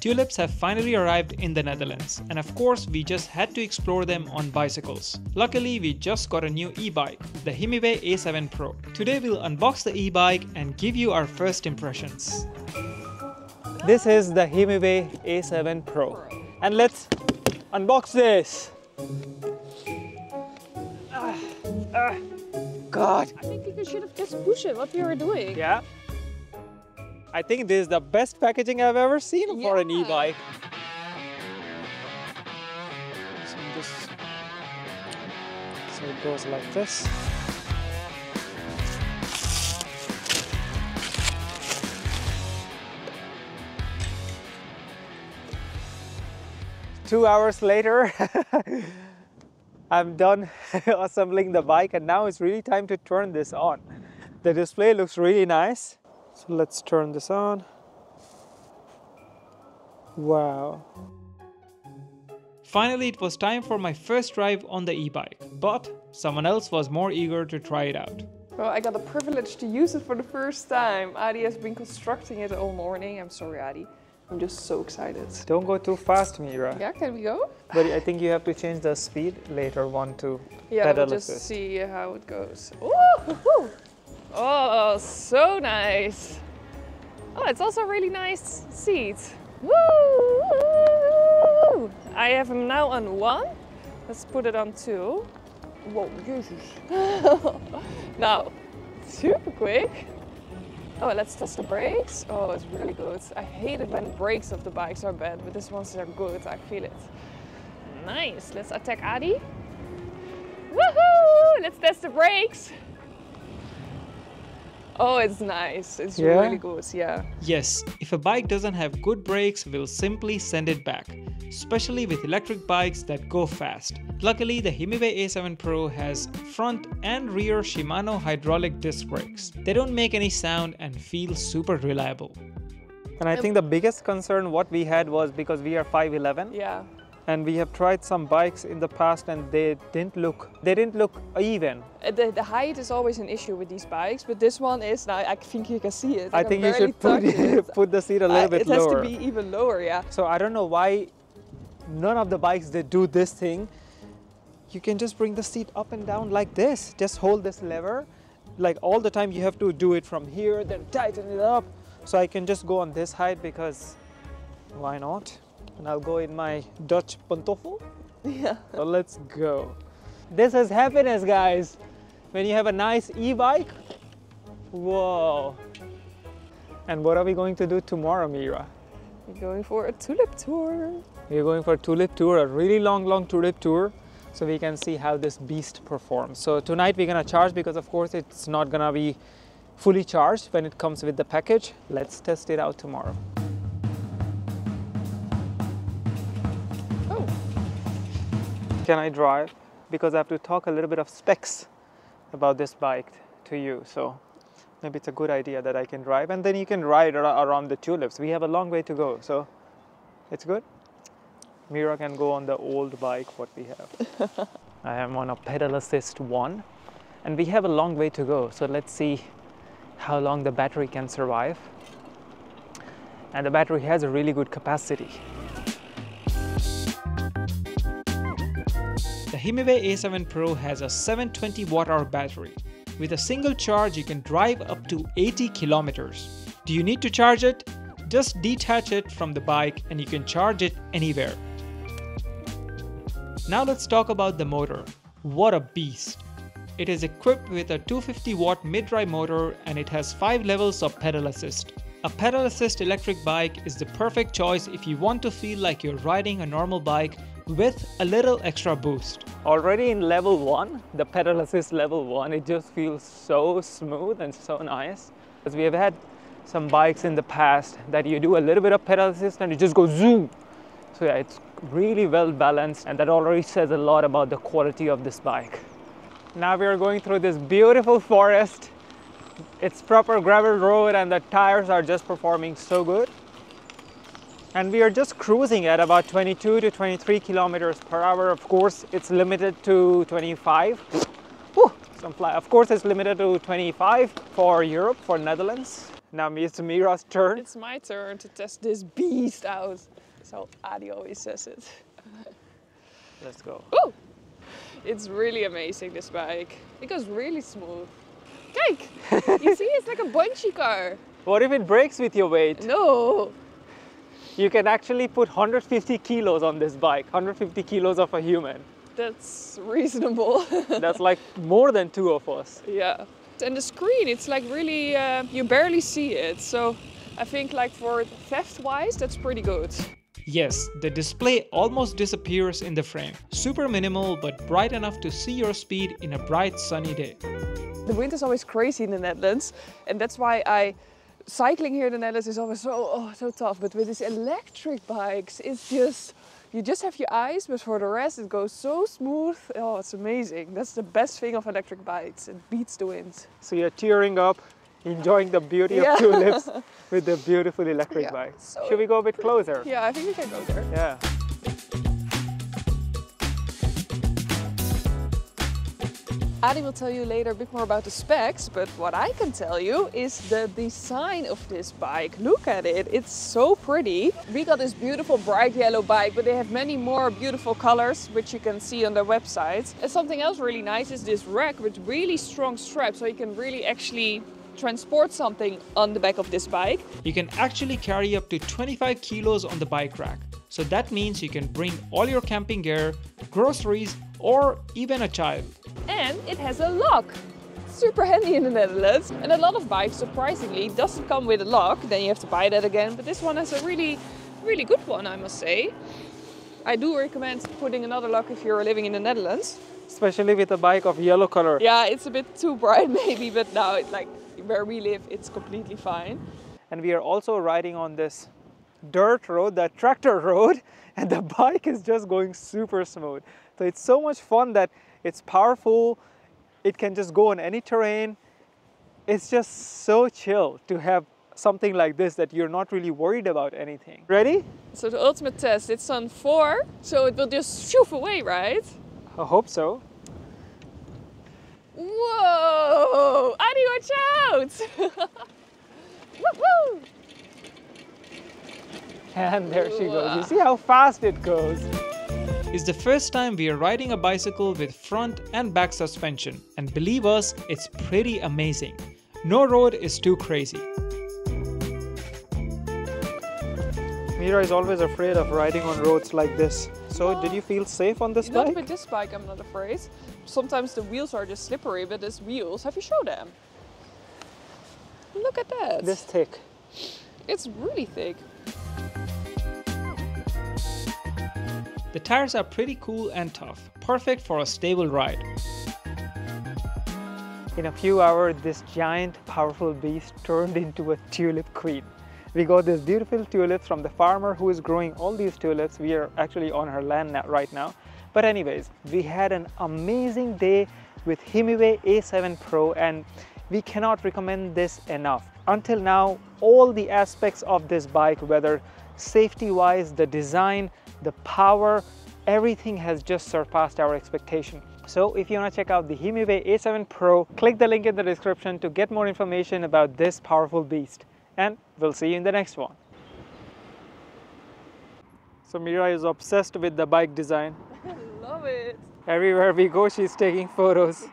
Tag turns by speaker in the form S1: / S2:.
S1: Tulips have finally arrived in the Netherlands, and of course, we just had to explore them on bicycles. Luckily, we just got a new e-bike, the Himiway A7 Pro. Today we'll unbox the e-bike and give you our first impressions. This is the Himiway A7 Pro. And let's unbox this. Ah, ah, God.
S2: I think you should have just pushed it, what we were doing.
S1: Yeah. I think this is the best packaging I've ever seen for an e-bike. So just so it goes like this. Two hours later, I'm done assembling the bike and now it's really time to turn this on. The display looks really nice. So let's turn this on. Wow. Finally, it was time for my first drive on the e-bike, but someone else was more eager to try it out.
S2: Well, I got the privilege to use it for the first time. Adi has been constructing it all morning. I'm sorry, Adi. I'm just so excited.
S1: Don't go too fast, Mira.
S2: Yeah, can we go?
S1: But I think you have to change the speed later one to
S2: Yeah,
S1: pedal
S2: we'll just
S1: assist.
S2: see how it goes. Ooh, Oh, so nice. Oh, it's also a really nice seat. Woo! I have him now on one. Let's put it on two. Whoa, Jesus. now, super quick. Oh, let's test the brakes. Oh, it's really good. I hate it when brakes of the bikes are bad, but this ones are good. I feel it. Nice. Let's attack Adi. Woohoo! Let's test the brakes. Oh, it's nice. It's
S1: Yeah?
S2: really good. Yeah.
S1: Yes, if a bike doesn't have good brakes, we'll simply send it back, especially with electric bikes that go fast. Luckily, the Himiway A7 Pro has front and rear Shimano hydraulic disc brakes. They don't make any sound and feel super reliable. And I think the biggest concern what we had was because we are 5'11
S2: Yeah.
S1: And we have tried some bikes in the past and they didn't look they didn't look even.
S2: Uh, The, the height is always an issue with these bikes, but this one is now. I think you can see it.
S1: I
S2: can
S1: think you should put,
S2: it.
S1: put the seat a little
S2: Uh,
S1: bit
S2: it has to be even lower. Yeah.
S1: So I don't know why none of the bikes they do this thing. You can just bring the seat up and down like this. Just hold this lever. Like all the time you have to do it from here, then tighten it up. So I can just go on this height because why not? And I'll go in my Dutch pantoffel.
S2: Yeah.
S1: So let's go. This is happiness, guys. When you have a nice e-bike. Whoa. And what are we going to do tomorrow, Mira?
S2: We're going for a tulip tour.
S1: We're going for a tulip tour, a really long, long tulip tour, so we can see how this beast performs. So tonight we're gonna charge because of course it's not gonna be fully charged when it comes with the package. Let's test it out tomorrow. Can I drive? Because I have to talk a little bit of specs about this bike to you. So maybe it's a good idea that I can drive and then you can ride ar- around the tulips. We have a long way to go, so it's good. Mira can go on the old bike what we have. I am on a pedal assist one and we have a long way to go. So let's see how long the battery can survive. And the battery has a really good capacity. The Himiway A7 Pro has a 720 watt hour battery. With a single charge, you can drive up to 80 kilometers. Do you need to charge it? Just detach it from the bike and you can charge it anywhere. Now let's talk about the motor. What a beast! It is equipped with a 250 watt mid-drive motor and it has 5 levels of pedal assist. A pedal assist electric bike is the perfect choice if you want to feel like you're riding a normal bike with a little extra boost. Already in level 1, the pedal assist level 1, it just feels so smooth and so nice. Because we have had some bikes in the past that you do a little bit of pedal assist and it just goes zoom. So yeah, it's really well balanced and that already says a lot about the quality of this bike. Now we are going through this beautiful forest. It's proper gravel road and the tires are just performing so good. And we are just cruising at about 22 to 23 kilometers per hour. Of course, it's limited to 25. Whew, some fly. Of course, it's limited to 25 for Europe, for Netherlands. Now it's Mira's turn.
S2: It's my turn to test this beast out. So Adi always says it.
S1: Let's go.
S2: Ooh! It's really amazing, this bike. It goes really smooth. Kijk! you see, it's like a bungee car.
S1: What if it breaks with your weight?
S2: No!
S1: You can actually put 150 kilos on this bike, 150 kilos of a human.
S2: That's reasonable.
S1: That's like more than two of us.
S2: yeah. And the screen, it's like really, uh, you barely see it. So I think like for theft-wise, that's pretty good.
S1: Yes, the display almost disappears in the frame. Super minimal but bright enough to see your speed in a bright sunny day.
S2: The wind is always crazy in the Netherlands, and that's why I cycling here in the Netherlands is always so oh, so tough. But with these electric bikes, it's just you just have your eyes, but for the rest, it goes so smooth. Oh, it's amazing. That's the best thing of electric bikes. It beats the wind.
S1: So you're tearing up, enjoying the beauty
S2: Yeah.
S1: of tulips with the beautiful electric
S2: Yeah,
S1: bike.
S2: so-
S1: Should we go a bit closer?
S2: Yeah, I think we can go there.
S1: Yeah.
S2: Adi will tell you later a bit more about the specs, but what I can tell you is the design of this bike. Look at it, it's so pretty. We got this beautiful bright yellow bike, but they have many more beautiful colors, which you can see on their website. And something else really nice is this rack with really strong straps, so you can really actually transport something on the back of this bike.
S1: You can actually carry up to 25 kilos on the bike rack. So that means you can bring all your camping gear, groceries, or even a child.
S2: And it has a lock. Super handy in the Netherlands. And a lot of bikes, surprisingly, doesn't come with a lock. Then you have to buy that again. But this one has a really, really good one, I must say. I do recommend putting another lock if you're living in the Netherlands.
S1: Especially with a bike of yellow color.
S2: Yeah, it's a bit too bright maybe, but now it, like where we live, it's completely fine.
S1: And we are also riding on this dirt road, that tractor road, and the bike is just going super smooth. So it's so much fun that it's powerful, it can just go on any terrain. It's just so chill to have something like this that you're not really worried about anything. Ready?
S2: So the ultimate test, it's on four, so it will just shoof away, right?
S1: I hope so.
S2: Whoa! Adi, watch out! Woohoo!
S1: And there she goes. You see how fast it goes.
S3: It's the first time we are riding a bicycle with front and back suspension, and believe us, it's pretty amazing. No road is too crazy.
S1: Mira is always afraid of riding on roads like this. So, did you feel safe on this
S2: Not
S1: bike?
S2: with this bike, I'm not afraid. Sometimes the wheels are just slippery, but these wheels, have you showed them? Look at that.
S1: This thick.
S2: It's really thick.
S3: The tires are pretty cool and tough, perfect for a stable ride.
S1: In a few hours, this giant, powerful beast turned into a tulip queen. We got these beautiful tulips from the farmer who is growing all these tulips. We are actually on her land right now. But anyways, we had an amazing day with Himiway A7 Pro and we cannot recommend this enough. Until now, all the aspects of this bike, whether safety-wise, the design, the power, everything has just surpassed our expectation. So if you want to check out the Himiway A7 Pro, click the link in the description to get more information about this powerful beast. And we'll see you in the next one. So Mira is obsessed with the bike design.
S2: I love it.
S1: Everywhere we go, she's taking photos.